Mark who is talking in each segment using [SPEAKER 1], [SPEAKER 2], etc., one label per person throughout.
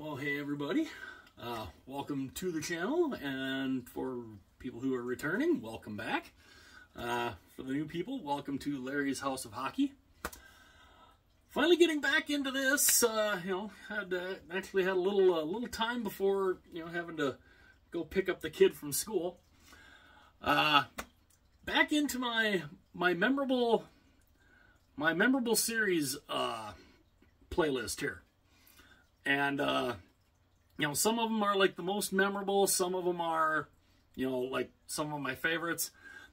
[SPEAKER 1] Well, hey everybody. Uh, welcome to the channel, and for people who are returning, welcome back. Uh, for the new people, welcome to Larry's House of Hockey. Finally getting back into this, uh, you know, had uh, actually had a little uh, little time before, you know, having to go pick up the kid from school. Uh, back into my my memorable my memorable series playlist here. And, uh, you know, some of them are like the most memorable. Some of them are, you know, like some of my favorites.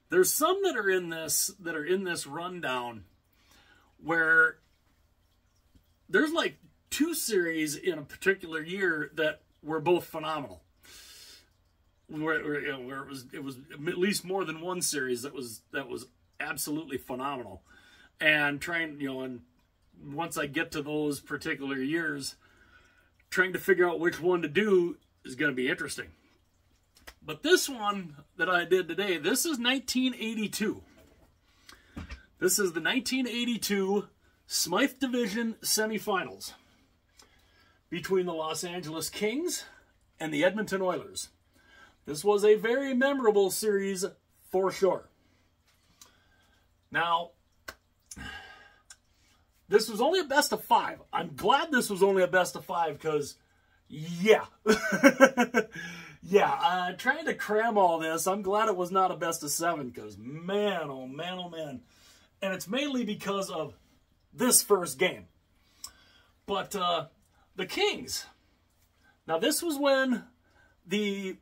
[SPEAKER 1] There's some that are in this, that are in this rundown where there's like two series in a particular year that were both phenomenal. Where, where, you know, where it was, it was at least more than one series that was, that was absolutely phenomenal. And trying, you know, and once I get to those particular years, trying to figure out which one to do is going to be interesting. But this one that I did today, this is 1982. This is the 1982 Smythe Division semifinals between the Los Angeles Kings and the Edmonton Oilers. This was a very memorable series for sure. Now, this was only a best of five. I'm glad this was only a best of five because, yeah. yeah, uh, trying to cram all this, I'm glad it was not a best of seven because, man, oh man, oh man. And it's mainly because of this first game. But uh, the Kings, now this was when the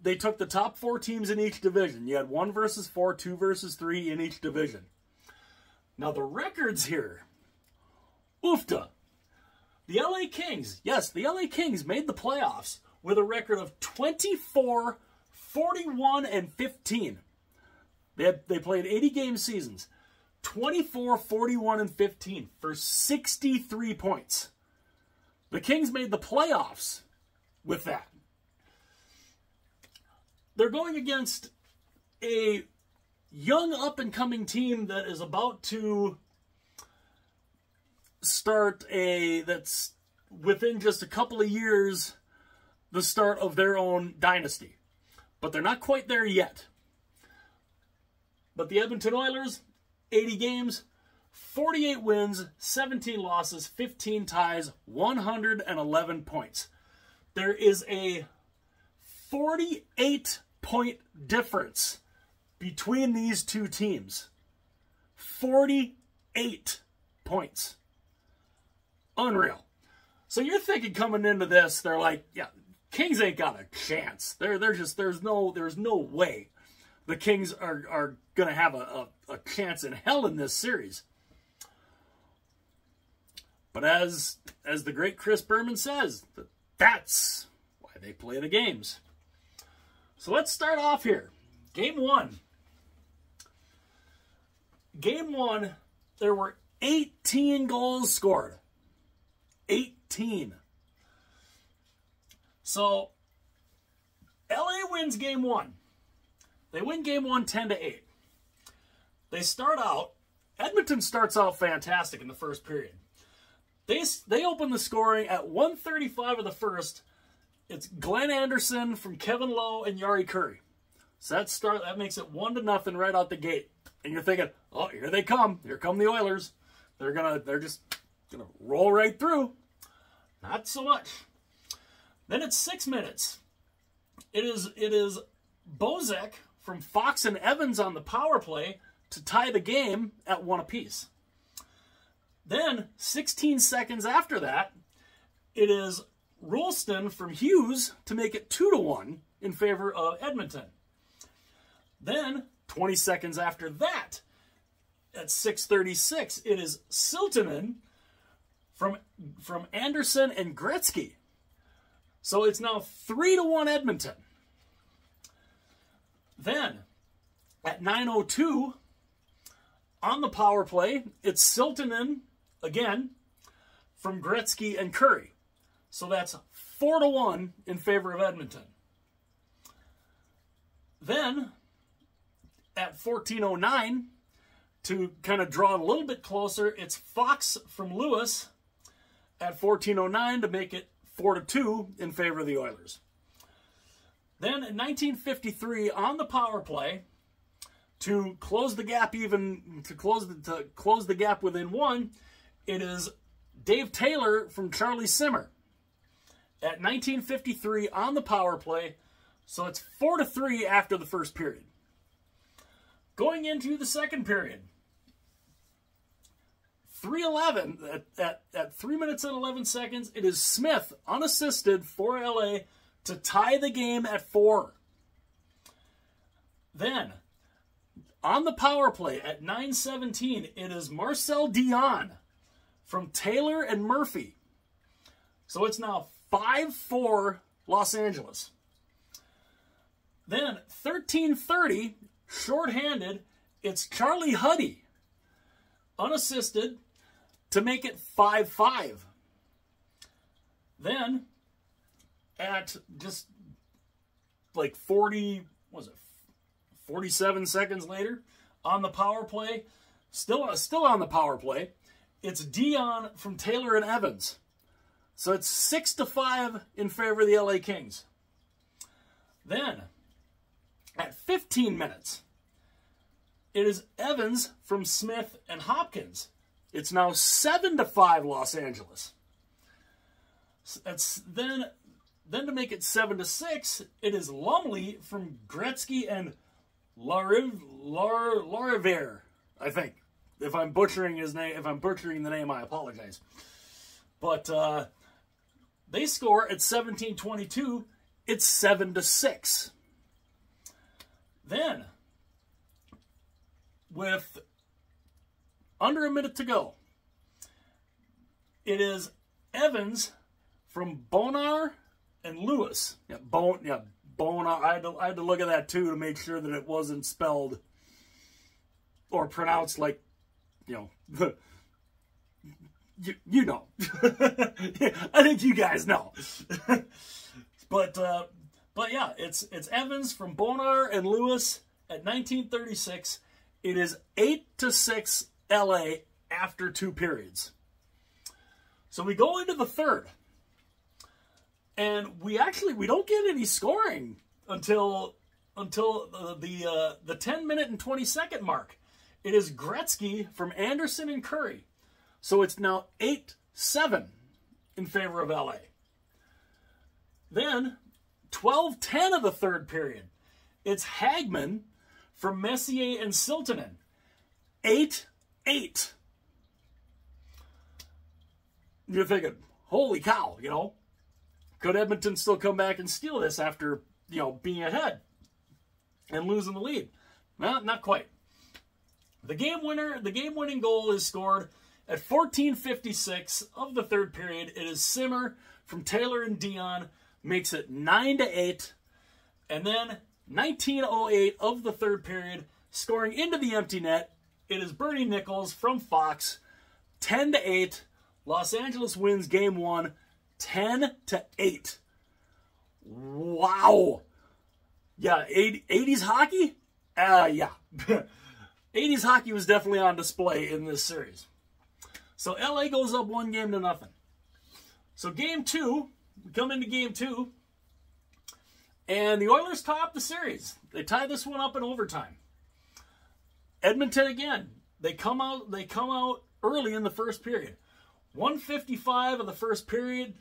[SPEAKER 1] they took the top four teams in each division. You had one versus four, two versus three in each division. Now the records here Oofta. The LA Kings, yes, the LA Kings made the playoffs with a record of 24, 41, and 15. They, had, they played 80 game seasons. 24, 41, and 15 for 63 points. The Kings made the playoffs with that. They're going against a young up and coming team that is about to start a that's within just a couple of years the start of their own dynasty. But they're not quite there yet. But the Edmonton Oilers, 80 games, 48 wins, 17 losses, 15 ties, 111 points. There is a 48 point difference between these two teams. 48 points. Unreal. So you're thinking coming into this, they're like, yeah, Kings ain't got a chance. They're they're just there's no there's no way the Kings are are gonna have a, a, a chance in hell in this series. But as as the great Chris Berman says, that's why they play the games. So let's start off here. Game one. Game one, there were 18 goals scored. 18. So, LA wins game one. They win game one 10 to 8. They start out, Edmonton starts out fantastic in the first period. They, they open the scoring at 135 of the first. It's Glenn Anderson from Kevin Lowe and Jari Kurri. So that start that makes it one to nothing right out the gate. And you're thinking, oh, here they come. Here come the Oilers. They're gonna they're just gonna roll right through. Not so much. Then it's six minutes. It is it is Bozek from Fox and Evans on the power play to tie the game at one apiece. Then, 16 seconds after that, it is Roulston from Hughes to make it 2 to 1 in favor of Edmonton. Then, 20 seconds after that, at 6:36, it is Siltanen from from Anderson and Gretzky. So it's now 3 to 1 Edmonton. Then at 9:02 on the power play, it's Siltanen again from Gretzky and Kurri. So that's 4 to 1 in favor of Edmonton. Then at 14:09 to kind of draw it a little bit closer, it's Fox from Lewis at 1409 to make it 4 to 2 in favor of the Oilers. Then in 1953, on the power play, to close the gap even to close the to close the gap within one, it is Dave Taylor from Charlie Simmer at 1953 on the power play. So it's four to three after the first period. Going into the second period, 311 at, at, at 3 minutes and 11 seconds, it is Smith unassisted for LA to tie the game at four. Then, on the power play at 917, it is Marcel Dionne from Taylor and Murphy. So it's now 5-4 Los Angeles. Then 1330, shorthanded, it's Charlie Huddy, unassisted, to make it 5-5. Then at just like 40, was it 47 seconds later on the power play, still uh, still on the power play, it's Dionne from Taylor and Evans. So it's 6 to 5 in favor of the LA Kings. Then at 15 minutes, it is Evans from Smith and Hopkins. It's now 7 to 5 Los Angeles. It's then then to make it 7 to 6, it is Lumley from Gretzky and Lariv, Lar, I think. If I'm butchering his name, if I'm butchering the name, I apologize. But uh, they score at 17-22. It's 7 to 6. Then, with under a minute to go, it is Evans from Bonar and Lewis. Yeah, Bon, yeah, Bonar. I had, to, I had to look at that too to make sure that it wasn't spelled or pronounced like, you know, you, you know. I think you guys know. but uh, but yeah, it's it's Evans from Bonar and Lewis at 1936. It is 8 to 6 LA after two periods. So we go into the third. And we actually we don't get any scoring until until the the, uh, the 10 minute and 20 second mark. It is Gretzky from Anderson and Kurri. So it's now 8-7 in favor of LA. Then 12-10 of the third period. It's Hagman from Messier and Siltanen. 8 eight. You're thinking, holy cow, you know, could Edmonton still come back and steal this after, you know, being ahead and losing the lead? Well, not quite. The game winner, the game winning goal is scored at 14:56 of the third period. It is Simmer from Taylor and Dionne makes it 9 to 8. And then 1908 of the third period, scoring into the empty net it is Bernie Nicholls from Fox, 10 to 8. Los Angeles wins game 1 10 to 8. Wow. Yeah, 80s hockey? Uh, yeah. 80s hockey was definitely on display in this series. So LA goes up one game to nothing. So game two, we come into game two, and the Oilers top the series. They tie this one up in overtime. Edmonton again. They come out. They come out early in the first period. 155 of the first period.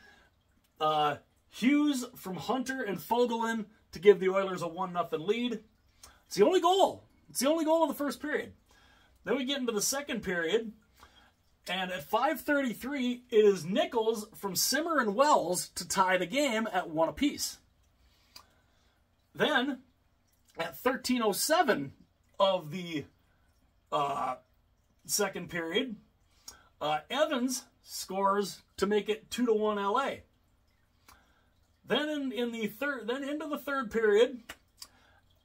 [SPEAKER 1] Uh, Hughes from Hunter and Fogolin to give the Oilers a 1 0 lead. It's the only goal. It's the only goal of the first period. Then we get into the second period. And at 5.33, it is Nicholls from Simmer and Wells to tie the game at one apiece. Then, at 13.07 of the uh, second period, uh, Evans scores to make it 2 to 1 LA. Then in, in the third, then into the third period,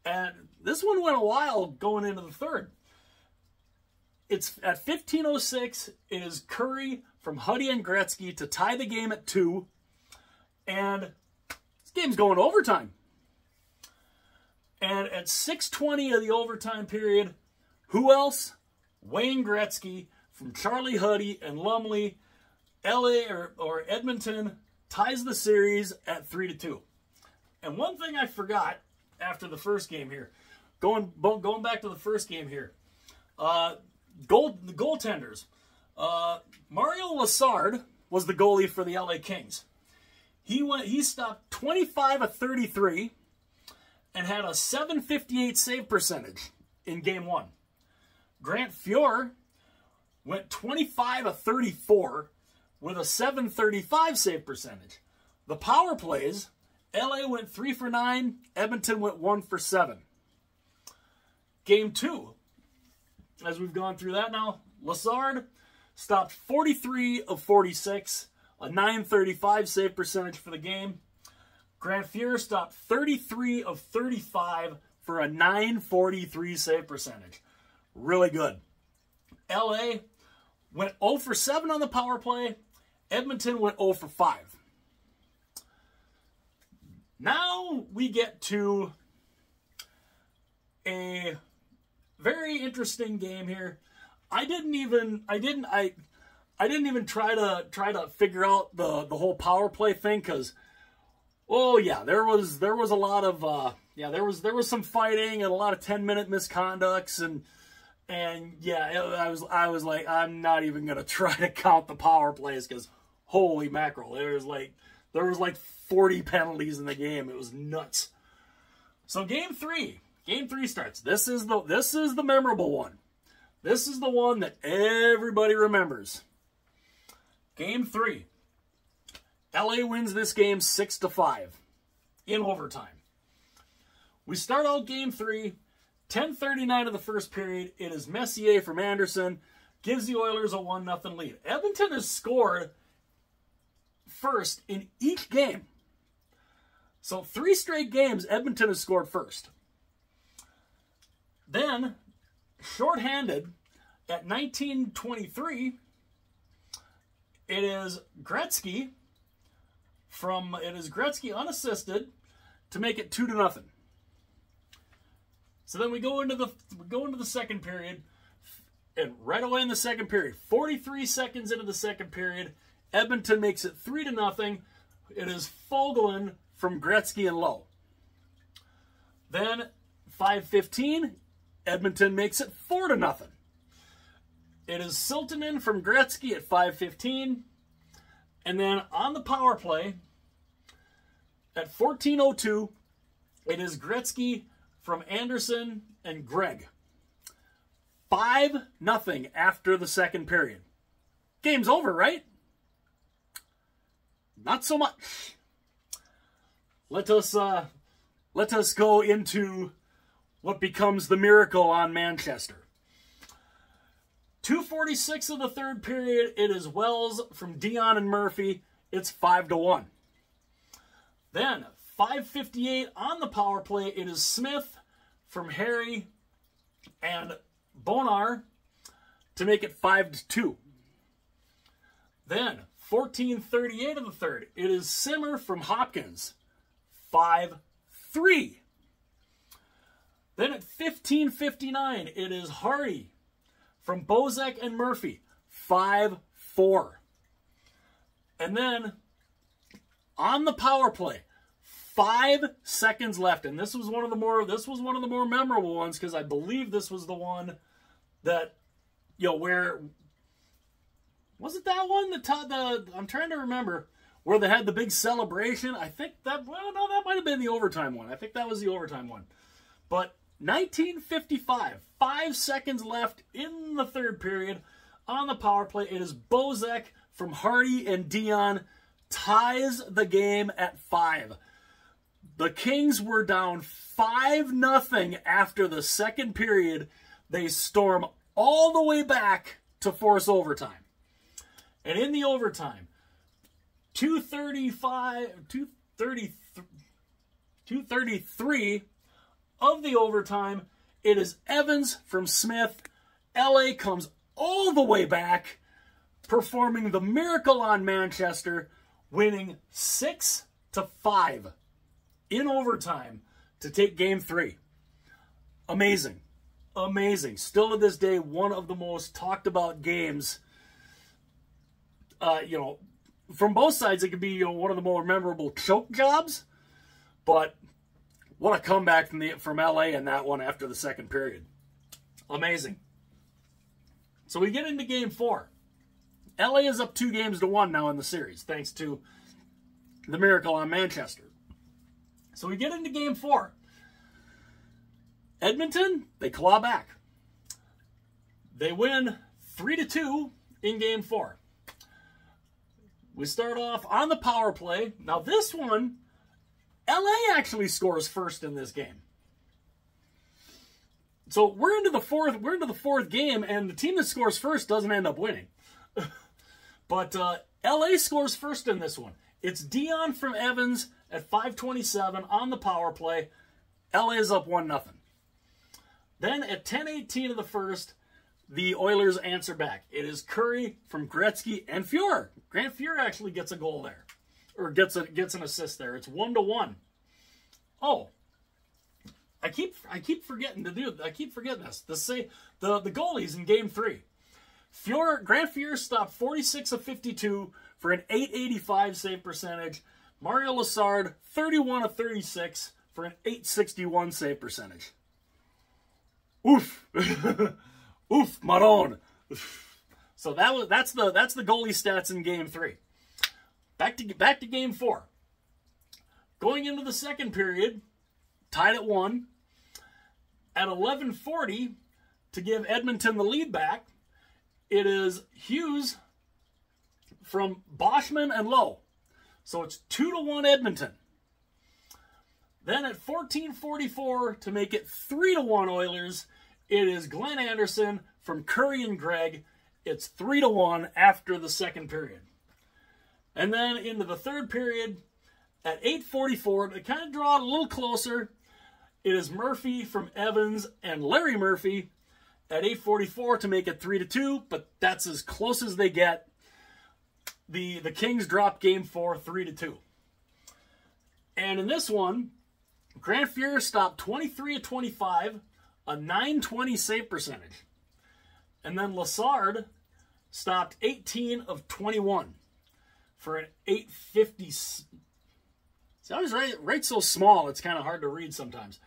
[SPEAKER 1] and this one went a while going into the third. It's at 15:06. It is Kurri from Huddy and Gretzky to tie the game at two, and this game's going overtime. And at 6:20 of the overtime period, who else? Wayne Gretzky from Charlie Huddy and Lumley, LA or, or Edmonton ties the series at 3 to 2. And one thing I forgot after the first game here, going going back to the first game here, uh, goal the goaltenders. Uh, Mario Lessard was the goalie for the LA Kings. He went he stopped 25 of 33 and had a 758 save percentage in game 1. Grant Fuhr went 25 of 34 with a 735 save percentage. The power plays, LA went 3 for 9, Edmonton went 1 for 7. Game 2, as we've gone through that now, Lessard stopped 43 of 46, a 935 save percentage for the game. Grant Fuhr stopped 33 of 35 for a 943 save percentage. Really good. LA went 0 for 7 on the power play. Edmonton went 0 for 5. Now we get to a very interesting game here. I didn't even I didn't I I didn't even try to try to figure out the the whole power play thing cuz oh yeah, there was there was a lot of uh yeah, there was there was some fighting and a lot of 10 minute misconducts and and yeah, I was I was like I'm not even to try to count the power plays cuz holy mackerel, there was like there was like 40 penalties in the game. It was nuts. So game 3, game 3 starts. This is the this is the memorable one. This is the one that everybody remembers. Game 3. LA wins this game 6 to 5 in overtime. We start out game 3, 10:39 of the first period. It is Messier from Anderson gives the Oilers a 1 0 lead. Edmonton has scored first in each game. So three straight games, Edmonton has scored first. Then, shorthanded at 1923, it is Gretzky from it is Gretzky unassisted to make it two to nothing. So then we go into the we go into the second period, and right away in the second period, 43 seconds into the second period, Edmonton makes it three to nothing. It is Fogolin from Gretzky and Lowe. Then 5:15, Edmonton makes it four to nothing. It is Siltanen from Gretzky at 5:15, and then on the power play at 14:02, it is Gretzky from Anderson and Gregg. Five nothing after the second period. Game's over, right? Not so much. Let us uh, let us go into what becomes the miracle on Manchester. 246 of the third period. It is Wells from Dionne and Murphy. It's 5 to 1. Then 558 on the power play. It is Smith from Hardy and Bonar to make it 5 to 2. Then 1438 of the third. It is Simmer from Hopkins. 5 3. Then at 1559, it is Hardy from Bozek and Murphy. 5 4. And then on the power play, five seconds left, and this was one of the more this was one of the more memorable ones because I believe this was the one that you know where was it that one? The, the I'm trying to remember where they had the big celebration. I think that well, no, that might have been the overtime one. I think that was the overtime one. But 1955, five seconds left in the third period on the power play. It is Bozek from Hardy and Dionne ties the game at five. The Kings were down 5 nothing after the second period. They storm all the way back to force overtime. And in the overtime, 235, 233 of the overtime, it is Evans from Smith. LA comes all the way back, performing the miracle on Manchester, winning 6 to 5 in overtime to take game 3. Amazing. Amazing. Still to this day, one of the most talked about games uh, you know, from both sides, it could be you know, one of the more memorable choke jobs. But what a comeback from the from LA in that one after the second period. Amazing. So we get into game four. LA is up two games to one now in the series, thanks to the miracle on Manchester. So we get into game four. Edmonton, they claw back. They win three to two in game four. We start off on the power play. Now this one, LA actually scores first in this game. So we're into the fourth. We're into the fourth game, and the team that scores first doesn't end up winning. but uh, LA scores first in this one. It's Dionne from Evans at 5:27 on the power play. LA is up one nothing. Then at 10:18 of the first, the Oilers answer back. It is Kurri from Gretzky and Fuhr. Grant Fuhr actually gets a goal there, or gets a gets an assist there. It's one to one. Oh, I keep I keep forgetting to do. I keep forgetting this. The say the the goalies in Game Three. Fuhr Grant Fuhr stopped 46 of 52 for an 885 save percentage. Mario Lessard 31 of 36 for an 861 save percentage. Oof. Oof, Maron. So that was that's the that's the goalie stats in game three. Back to back to game four. Going into the second period, tied at one. At 11:40 to give Edmonton the lead back, it is Hughes from Boschman and Lowe. So it's two to one Edmonton. Then at 14:44 to make it three to one Oilers, it is Glenn Anderson from Kurri and Gregg. It's three to one after the second period. And then into the third period at 8:44 to kind of draw it a little closer. It is Murphy from Evans and Larry Murphy at 8:44 to make it three to two, but that's as close as they get. The the Kings drop game four three to two. And in this one, Grant Fuhr stopped 23 of 25, a 920 save percentage. And then Lessard stopped 18 of 21 for an 850. See, I was right, right so small, it's kind of hard to read sometimes.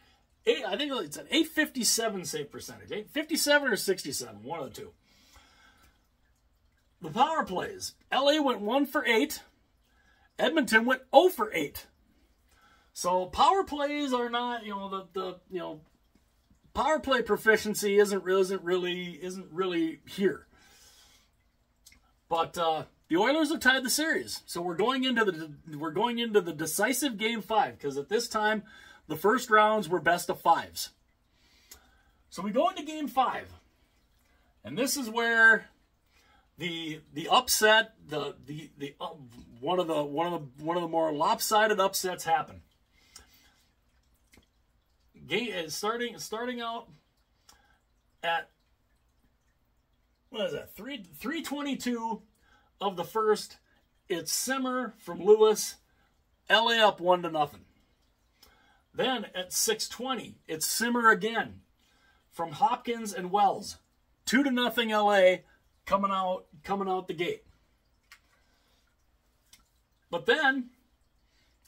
[SPEAKER 1] Eight, I think it's an 857 save percentage. 857 or 67, one of the two. The power plays. LA went 1 for 8. Edmonton went 0 for 8. So power plays are not, you know, the, the you know, power play proficiency isn't isn't really isn't really here. But uh, the Oilers have tied the series, so we're going into the we're going into the decisive game five because at this time the first rounds were best of fives. So we go into game five, and this is where the the upset the the the uh, one of the one of the one of the more lopsided upsets happen. Game uh, starting starting out at what is that? Three three twenty two of the first. It's Simmer from Lewis, LA up one to nothing. Then at six twenty, it's Simmer again from Hopkins and Wells, two to nothing LA coming out coming out the gate. But then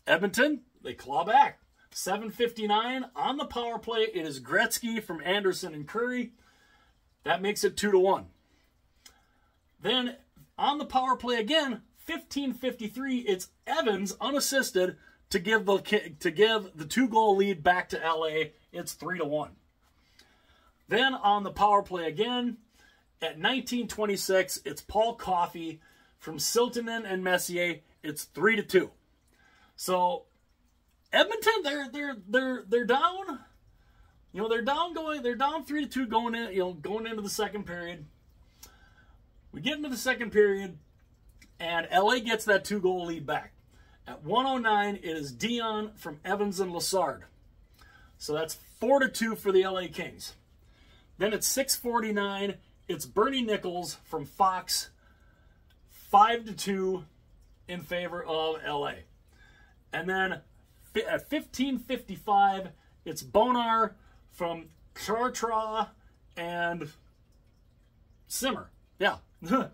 [SPEAKER 1] Edmonton they claw back. 759 on the power play. It is Gretzky from Anderson and Kurri. That makes it 2 to 1. Then on the power play again, 1553, it's Evans unassisted to give the to give the two goal lead back to LA. It's 3 to 1. Then on the power play again, at 1926, it's Paul Coffey from Siltanen and Messier. It's 3 to 2. So Edmonton, they're they're they're they're down. You know, they're down going, they're down three to two going in, you know, going into the second period. We get into the second period, and LA gets that two goal lead back. At 109, it is Dionne from Evans and Lessard. So that's four to two for the LA Kings. Then at 649, it's Bernie Nicholls from Fox, five to two in favor of LA. And then at 1555, it's Bonar from Chartra and Simmer. Yeah.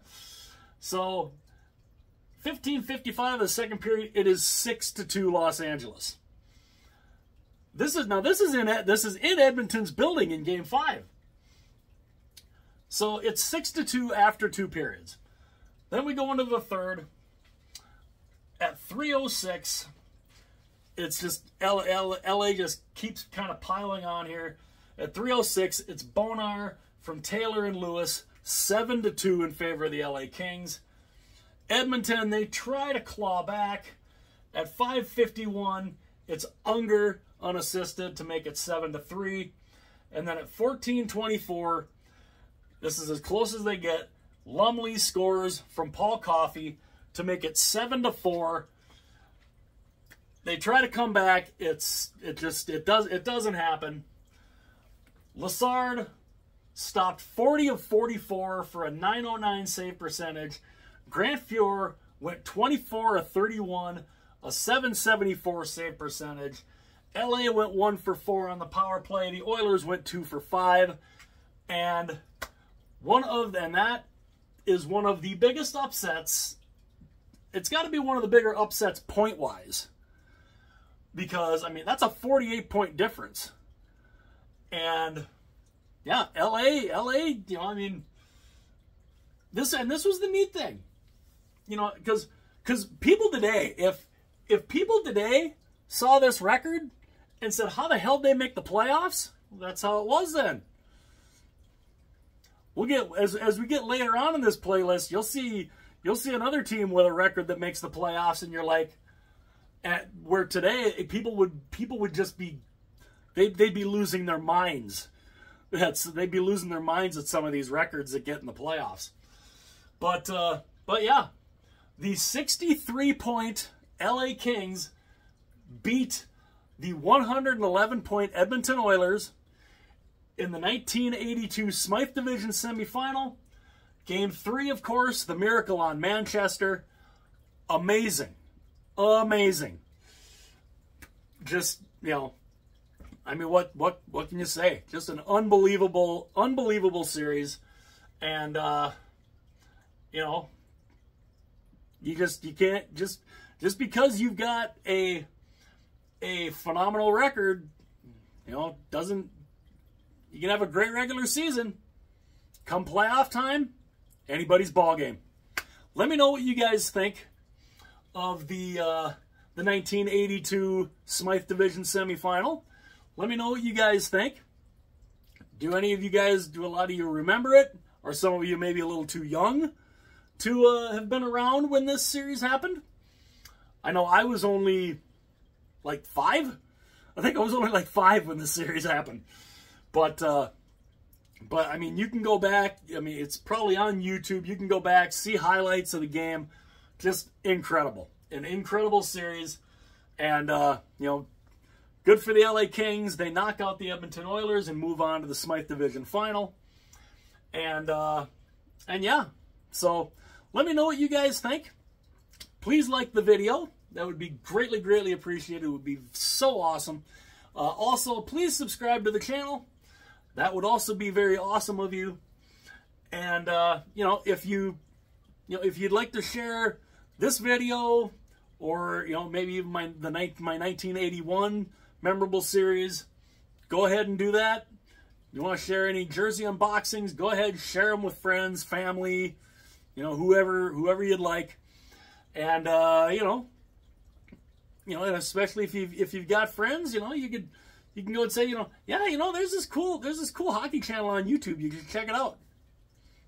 [SPEAKER 1] so 15:55 of the second period. It is six to two Los Angeles. This is now this is in this is in Edmonton's building in Game Five. So it's six to two after two periods. Then we go into the third. At 306, it's just LA, LA just keeps kind of piling on here. At 306, it's Bonar from Taylor and Lewis, 7 to 2 in favor of the LA Kings. Edmonton, they try to claw back. At 551, it's Unger unassisted to make it 7 to 3. And then at 1424, this is as close as they get. Lumley scores from Paul Coffey to make it 7 to 4. They try to come back. It's it just it does it doesn't happen. Lessard stopped 40 of 44 for a 909 save percentage. Grant Fuhr went 24 of 31, a 774 save percentage. LA went 1 for 4 on the power play. The Oilers went 2 for 5. And one of and that is one of the biggest upsets. It's got to be one of the bigger upsets point wise. Because, I mean, that's a 48 point difference. And, yeah, LA, LA, you know, I mean, this, and this was the neat thing. You know, because, because people today, if, if people today saw this record and said, how the hell did they make the playoffs? Well, that's how it was then we'll get as as we get later on in this playlist, you'll see you'll see another team with a record that makes the playoffs, and you're like, at where today people would people would just be they they'd be losing their minds. That's they'd be losing their minds at some of these records that get in the playoffs. But uh, but yeah, the 63 point LA Kings beat the 111 point Edmonton Oilers in the 1982 Smythe Division semifinal. Game three, of course, the miracle on Manchester. Amazing. Amazing. Just, you know, I mean, what, what, what can you say? Just an unbelievable, unbelievable series. And, uh, you know, you just, you can't just, just because you've got a, a phenomenal record, you know, doesn't you can have a great regular season. Come playoff time, anybody's ball game. Let me know what you guys think of the uh, the 1982 Smythe Division semifinal. Let me know what you guys think. Do any of you guys, do a lot of you remember it? Or some of you maybe a little too young to uh, have been around when this series happened? I know I was only like five. I think I was only like five when this series happened. But uh, but I mean, you can go back. I mean, it's probably on YouTube. You can go back, see highlights of the game. Just incredible, an incredible series, and uh, you know, good for the LA Kings. They knock out the Edmonton Oilers and move on to the Smythe Division final. And uh, and yeah, so let me know what you guys think. Please like the video. That would be greatly, greatly appreciated. It would be so awesome. Uh, also, please subscribe to the channel. That would also be very awesome of you. And, uh, you know, if you, you know, if you'd like to share this video or, you know, maybe even my, the, my 1981 memorable series, go ahead and do that. You want to share any jersey unboxings, go ahead, share them with friends, family, you know, whoever, whoever you'd like. And, uh, you know, you know, and especially if you've, if you've got friends, you know, you could, you can go and say, you know, yeah, you know, there's this cool, there's this cool hockey channel on YouTube. You can check it out.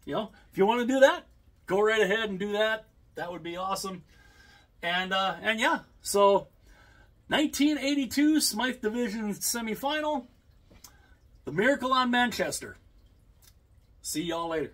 [SPEAKER 1] You know, if you want to do that, go right ahead and do that. That would be awesome. And uh, and yeah, so 1982 Smythe Division semifinal. The Miracle on Manchester. See y'all later.